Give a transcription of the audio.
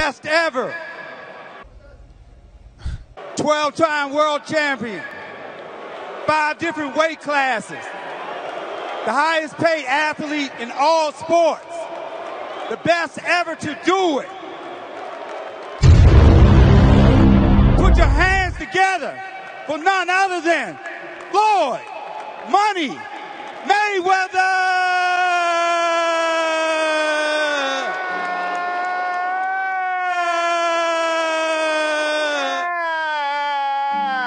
Best ever. 12 time world champion. Five different weight classes. The highest paid athlete in all sports. The best ever to do it. Put your hands together for none other than Floyd Money. Yeah.